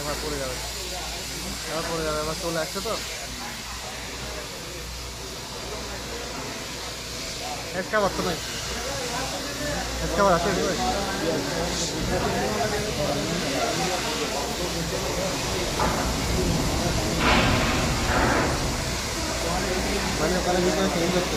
এবার পড়ে যাবে এবার পড়ে যাবে এবার চলে আসছে তো এসকাবার তো নাই এসকাবার আছে? মানে ওখানে ভিতরে চেঞ্জ হচ্ছে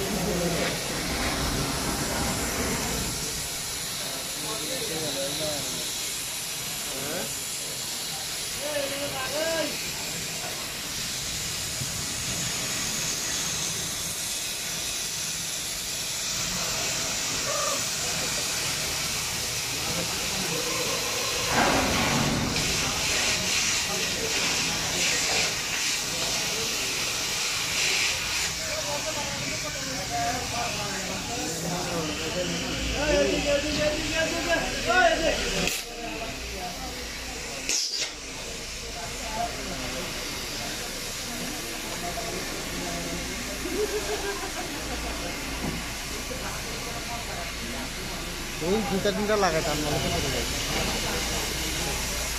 এই দুটা তিনটা লাগাইতাম নাহলে তো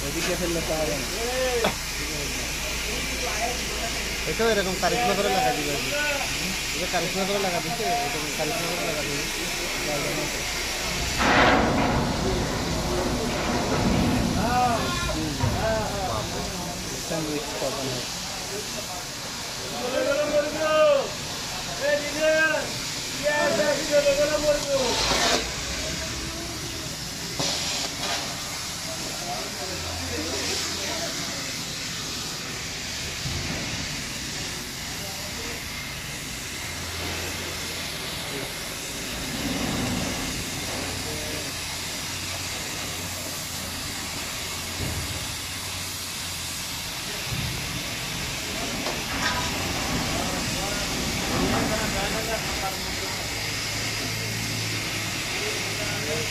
পড়ে ফেললে তো হবে এটাও এরকম কারিশমা করে লাগা দিবে। আর কি। এটা কারিশমা করে লাগা দিচ্ছে এরকম কারিশমা করে লাগা দিবে স্যান্ডউইচ